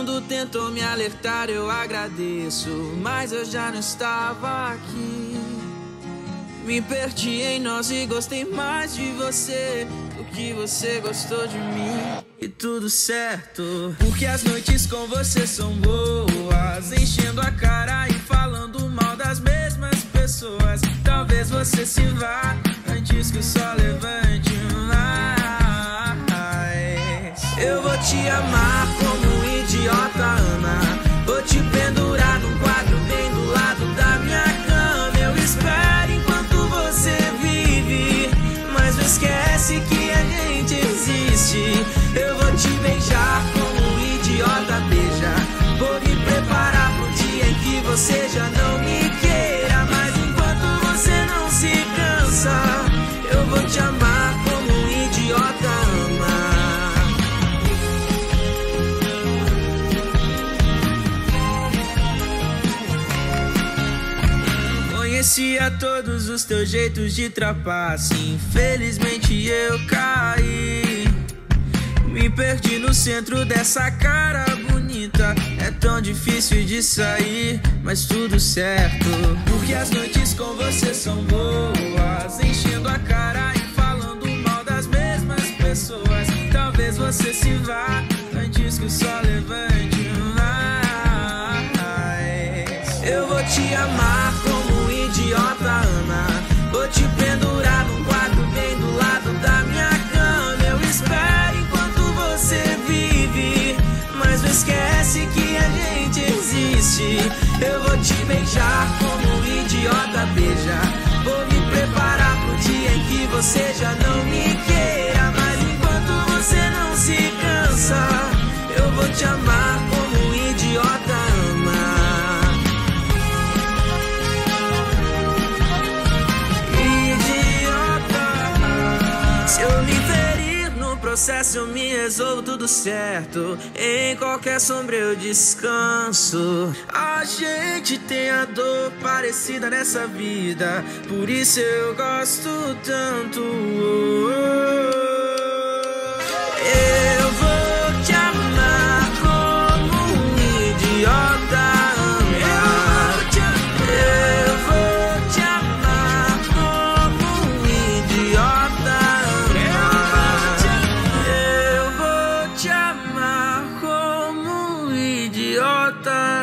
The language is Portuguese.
mundo tentou me alertar, eu agradeço, mas eu já não estava aqui. Me perdi em nós e gostei mais de você do que você gostou de mim. E tudo certo, porque as noites com você são boas, enchendo a cara e falando mal das mesmas pessoas. Talvez você se vá antes que o sol levante mais. Eu vou te amar Conhecia todos os teus jeitos de trapace. Infelizmente eu caí. Me perdi no centro dessa cara bonita. É tão difícil de sair, mas tudo certo. Porque as noites com você são boas. Enchendo a cara e falando mal das mesmas pessoas. Talvez você se vá antes que o sol levante mais. Eu vou te amar idiota ama. Vou te pendurar num quadro bem do lado da minha cama. Eu espero enquanto você vive, mas não esquece que a gente existe. Eu vou te beijar como um idiota beija. Vou me preparar pro dia em que você já não me queira. Mas enquanto você não se cansa, eu vou te amar Se eu me ferir no processo, eu me resolvo tudo certo. Em qualquer sombra eu descanso. A gente tem a dor parecida nessa vida. Por isso eu gosto tanto. importa.